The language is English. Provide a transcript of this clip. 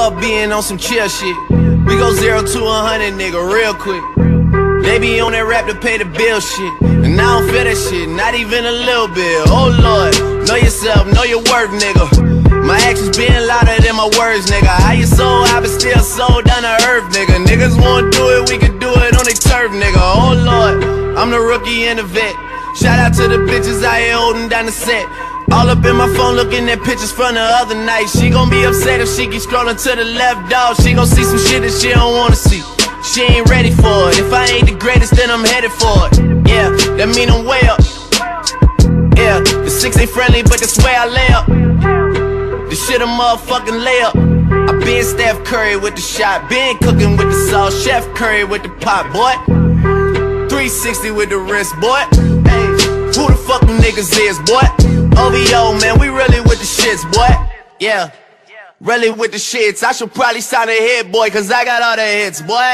up being on some chill shit. We go zero to a hundred, nigga, real quick. They be on that rap to pay the bill shit. And I don't feel that shit, not even a little bit. Oh lord, know yourself, know your worth, nigga. My actions being louder than my words, nigga. How you sold, I been still sold down to earth, nigga. Niggas won't do it, we can do it on the turf, nigga. Oh lord, I'm the rookie and the vet. Shout out to the bitches I here holding down the set. All up in my phone looking at pictures from the other night. She gon' be upset if she keep scrolling to the left, dog. She gon' see some shit that she don't wanna see. She ain't ready for it. If I ain't the greatest, then I'm headed for it. Yeah, that mean I'm way up. Yeah, the six ain't friendly, but that's where I lay up. The shit a motherfucking layup. I been Steph Curry with the shot, been cooking with the sauce, Chef Curry with the pot, boy. 360 with the wrist, boy. Hey, who the fuck them niggas is, boy? OVO, man, we really with the shits, boy. Yeah, really with the shits. I should probably sign a hit, boy, cause I got all the hits, boy.